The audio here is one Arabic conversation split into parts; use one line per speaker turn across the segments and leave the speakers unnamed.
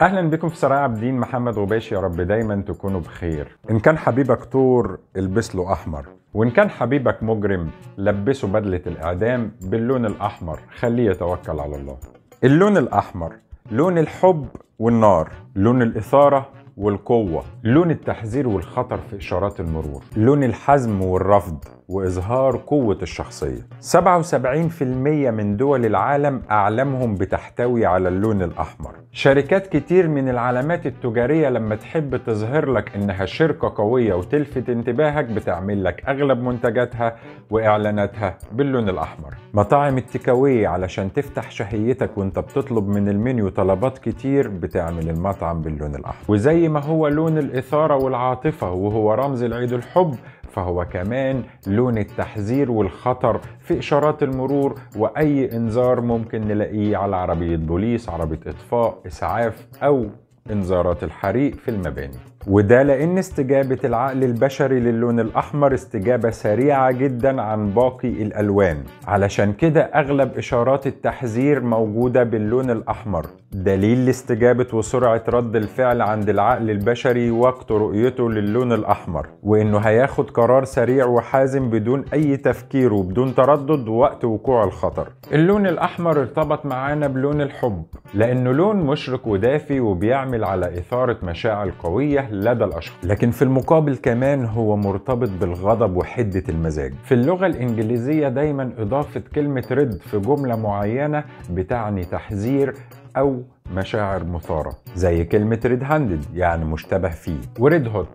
أهلا بكم في سرايا عابدين محمد غباشي يا رب دايما تكونوا بخير. إن كان حبيبك طور البس له أحمر. وإن كان حبيبك مجرم لبسه بدلة الإعدام باللون الأحمر. خليه يتوكل على الله. اللون الأحمر لون الحب والنار. لون الإثارة والقوة. لون التحذير والخطر في إشارات المرور. لون الحزم والرفض. وإظهار قوة الشخصية. 77% من دول العالم أعلامهم بتحتوي على اللون الأحمر. شركات كتير من العلامات التجارية لما تحب تظهر لك إنها شركة قوية وتلفت انتباهك بتعمل لك أغلب منتجاتها وإعلاناتها باللون الأحمر. مطاعم التكاوي علشان تفتح شهيتك وأنت بتطلب من المنيو طلبات كتير بتعمل المطعم باللون الأحمر. وزي ما هو لون الإثارة والعاطفة وهو رمز العيد الحب فهو كمان لون التحذير والخطر في إشارات المرور وأي إنذار ممكن نلاقيه على عربية بوليس عربية إطفاء إسعاف أو إنذارات الحريق في المباني. وده لأن استجابة العقل البشري للون الأحمر استجابة سريعة جدا عن باقي الألوان. علشان كده أغلب إشارات التحذير موجودة باللون الأحمر. دليل لاستجابة وسرعة رد الفعل عند العقل البشري وقت رؤيته للون الأحمر. وإنه هياخد قرار سريع وحازم بدون أي تفكير وبدون تردد وقت وقوع الخطر. اللون الأحمر ارتبط معانا بلون الحب. لأنه لون مشرق ودافي وبيعمل على إثارة مشاعر قوية لدى الأشخاص. لكن في المقابل كمان هو مرتبط بالغضب وحدة المزاج. في اللغة الإنجليزية دايما إضافة كلمة رد في جملة معينة بتعني تحذير أو مشاعر مثارة زي كلمة red handed يعني مشتبه فيه. و red hot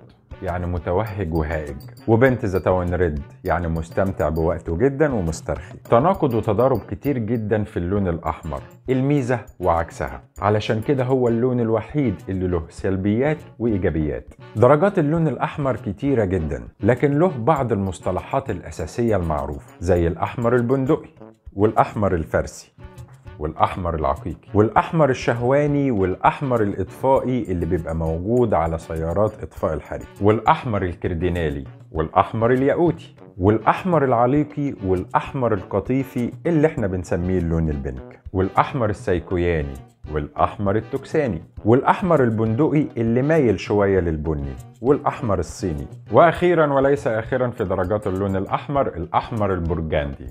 يعني متوهج وهائج. و paint the town red يعني مستمتع بوقته جدا ومسترخي. تناقض وتضارب كتير جدا في اللون الأحمر. الميزة وعكسها. علشان كده هو اللون الوحيد اللي له سلبيات وإيجابيات. درجات اللون الأحمر كتيرة جدا لكن له بعض المصطلحات الأساسية المعروفة زي الأحمر البندقي والأحمر الفارسي. والأحمر العقيقي والأحمر الشهواني والأحمر الإطفائي اللي بيبقى موجود على سيارات إطفاء الحريق والأحمر الكردينالي والأحمر الياقوتي والأحمر العليقي والأحمر القطيفي اللي إحنا بنسميه اللون البنك والأحمر السيكوياني والأحمر التوكساني والأحمر البندقي اللي مايل شوية للبني والأحمر الصيني وأخيرا وليس اخرا في درجات اللون الأحمر الأحمر البرجندي.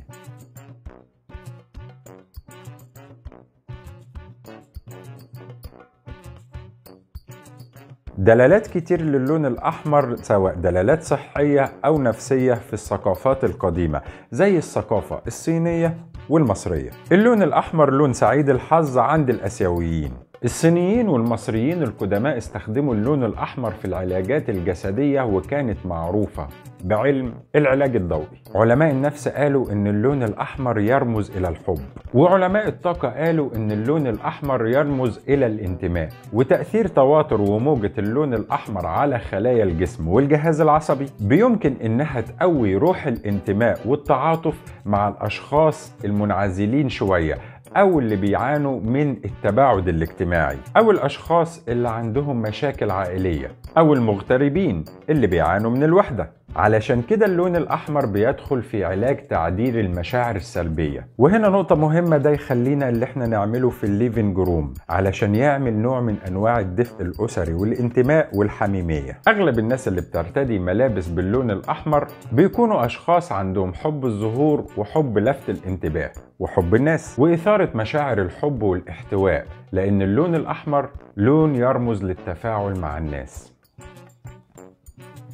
دلالات كتير للون الأحمر سواء دلالات صحية أو نفسية في الثقافات القديمة زي الثقافة الصينية والمصرية. اللون الأحمر لون سعيد الحظ عند الأسيويين. الصينيين والمصريين القدماء استخدموا اللون الأحمر في العلاجات الجسدية وكانت معروفة بعلم العلاج الضوئي. علماء النفس قالوا إن اللون الأحمر يرمز إلى الحب وعلماء الطاقة قالوا إن اللون الأحمر يرمز إلى الانتماء وتأثير تواتر وموجة اللون الأحمر على خلايا الجسم والجهاز العصبي. بيمكن إنها تقوي روح الانتماء والتعاطف مع الأشخاص المنعزلين شوية أو اللي بيعانوا من التباعد الاجتماعي أو الأشخاص اللي عندهم مشاكل عائلية أو المغتربين اللي بيعانوا من الوحدة. علشان كده اللون الأحمر بيدخل في علاج تعديل المشاعر السلبية. وهنا نقطة مهمة ده يخلينا اللي إحنا نعمله في ال living room علشان يعمل نوع من أنواع الدفء الأسري والانتماء والحميمية. أغلب الناس اللي بترتدي ملابس باللون الأحمر بيكونوا أشخاص عندهم حب الظهور وحب لفت الانتباه وحب الناس وإثارة مشاعر الحب والاحتواء لأن اللون الأحمر لون يرمز للتفاعل مع الناس.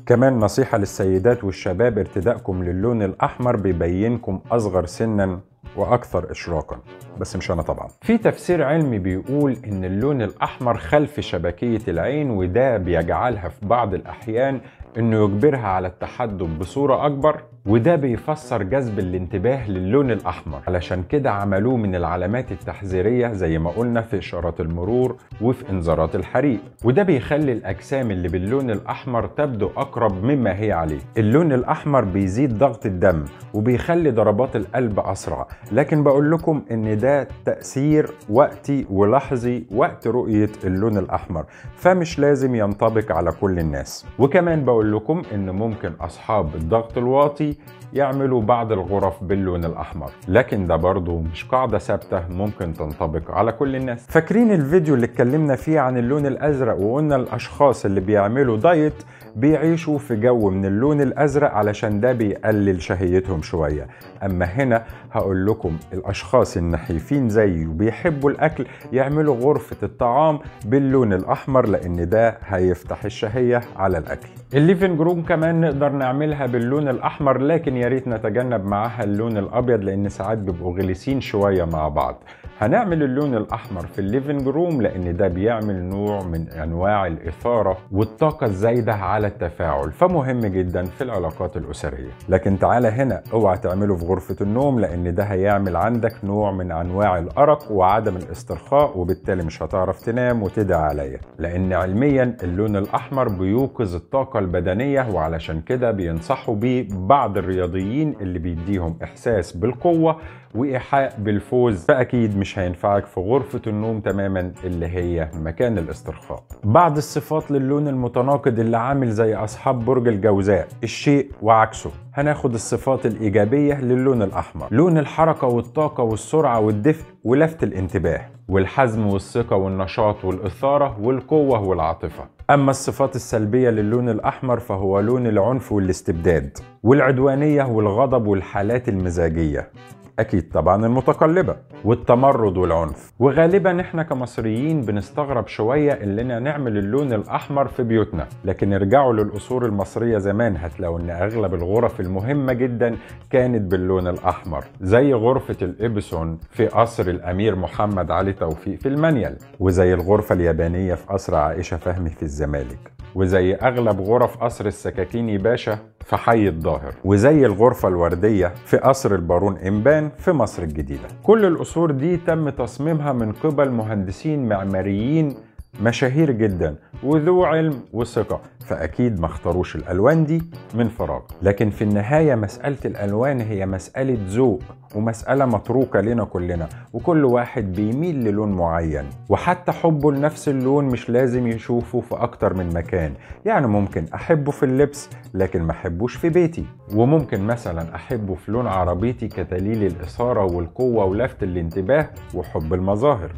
كمان نصيحة للسيدات والشباب ارتدائكم للون الأحمر بيبينكم أصغر سنا وأكثر إشراقا. بس مش أنا طبعا. في تفسير علمي بيقول إن اللون الأحمر خلف شبكية العين وده بيجعلها في بعض الأحيان إنه يجبرها على التحدث بصورة أكبر وده بيفسر جذب الانتباه للون الأحمر. علشان كده عملوه من العلامات التحذيرية زي ما قلنا في إشارات المرور وفي إنذارات الحريق. وده بيخلي الأجسام اللي باللون الأحمر تبدو أقرب مما هي عليه. اللون الأحمر بيزيد ضغط الدم وبيخلي ضربات القلب أسرع. لكن بقول لكم إن ده تأثير وقتي ولحظي وقت رؤية اللون الأحمر. فمش لازم ينطبق على كل الناس. وكمان بقول هقول لكم إن ممكن أصحاب الضغط الواطي يعملوا بعض الغرف باللون الأحمر لكن ده برضو مش قاعدة ثابتة ممكن تنطبق على كل الناس. فاكرين الفيديو اللي اتكلمنا فيه عن اللون الأزرق وقلنا الأشخاص اللي بيعملوا دايت بيعيشوا في جو من اللون الأزرق علشان ده بيقلل شهيتهم شوية. أما هنا هقول لكم الأشخاص النحيفين زيي وبيحبوا الأكل يعملوا غرفة الطعام باللون الأحمر لأن ده هيفتح الشهية على الأكل. ال living room كمان نقدر نعملها باللون الأحمر لكن يا ريت نتجنب معاها اللون الأبيض لأن ساعات بيبقوا غلسين شوية مع بعض. هنعمل اللون الأحمر في ال living room لأن ده بيعمل نوع من أنواع الإثارة والطاقة الزايدة على التفاعل فمهم جدا في العلاقات الأسرية. لكن تعالى هنا اوعى تعمله في غرفة النوم لأن ده هيعمل عندك نوع من أنواع الأرق وعدم الاسترخاء وبالتالي مش هتعرف تنام وتدعي عليا. لأن علميا اللون الأحمر بيوقظ الطاقة البدنية وعلشان كده بينصحوا بيه بعض الرياضيين اللي بيديهم إحساس بالقوة وإيحاء بالفوز. فأكيد مش هينفعك في غرفة النوم تماما اللي هي مكان الاسترخاء. بعض الصفات للون المتناقض اللي عامل زي أصحاب برج الجوزاء الشيء وعكسه. هناخد الصفات الإيجابية للون الأحمر. لون الحركة والطاقة والسرعة والدفء ولفت الانتباه والحزم والثقة والنشاط والإثارة والقوة والعاطفة. أما الصفات السلبية للون الأحمر فهو لون العنف والاستبداد والعدوانية والغضب والحالات المزاجية. أكيد طبعا المتقلبة والتمرد والعنف. وغالبا إحنا كمصريين بنستغرب شوية إننا نعمل اللون الأحمر في بيوتنا. لكن ارجعوا للاصول المصرية زمان هتلاقوا إن أغلب الغرف المهمة جدا كانت باللون الأحمر زي غرفة الإبسون في قصر الأمير محمد علي توفيق في المنيل وزي الغرفة اليابانية في قصر عائشة فهمي في الزمالك. وزي أغلب غرف قصر السكاكيني باشا في حي الظاهر وزي الغرفة الوردية في قصر البارون إمبان في مصر الجديدة. كل القصور دي تم تصميمها من قبل مهندسين معماريين مشاهير جدا وذو علم وثقة فأكيد ما اختاروش الألوان دي من فراغ. لكن في النهاية مسألة الألوان هي مسألة ذوق ومسألة متروكة لنا كلنا وكل واحد بيميل للون معين. وحتى حبه لنفس اللون مش لازم يشوفه في أكتر من مكان. يعني ممكن أحبه في اللبس لكن ما أحبوش في بيتي. وممكن مثلا أحبه في لون عربيتي كدليل الإثارة والقوة ولفت الانتباه وحب المظاهر.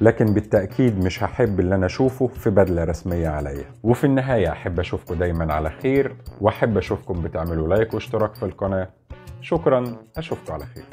لكن بالتأكيد مش هحب اللي أنا أشوفه في بدلة رسمية عليا. وفي النهاية أحب أشوفكم دايما على خير وأحب أشوفكم بتعملوا لايك واشتراك في القناة. شكرا أشوفكم على خير.